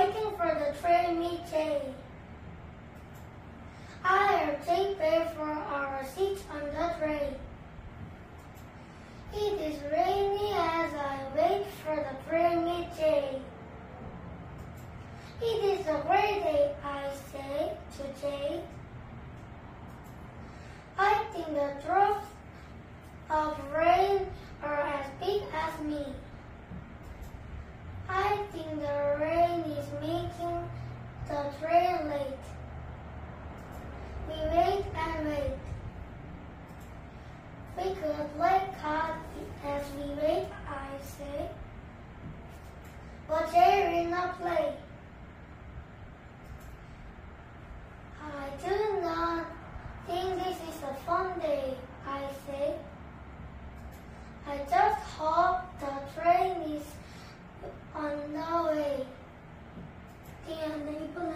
waiting for the train meet Jay. I Jay pay for our seats on the train. It is rainy as I wait for the train meet Jay. It is a great day, I say to Jay. I think the drops of rain We could work cards as we wait, I say. But here in the play, I do not think this is a fun day, I say. I just hope the train is on the way. The neighbor.